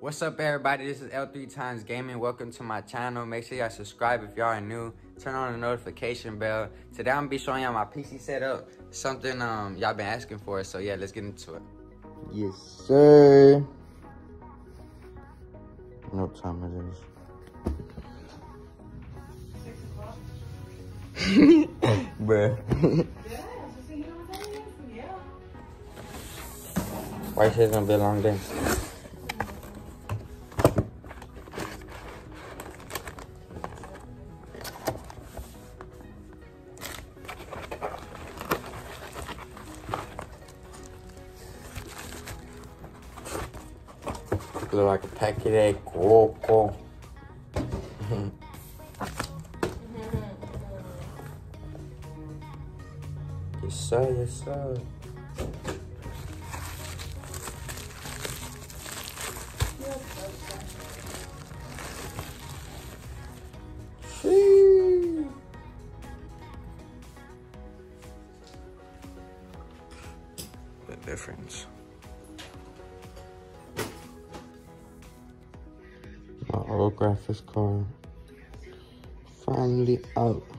What's up, everybody? This is L3 Times Gaming. Welcome to my channel. Make sure y'all subscribe if y'all are new. Turn on the notification bell. Today I'm gonna be showing y'all my PC setup. Something um y'all been asking for. So yeah, let's get into it. Yes, sir. No time it is. Bruh. Why shit gonna be a long day? Look like a packet of coco. yes sir, yes sir. The difference. Old graphics card finally out.